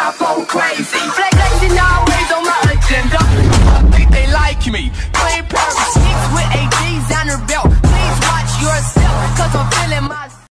I go crazy. Flexing always on my agenda. I think they like me. Playing Paris.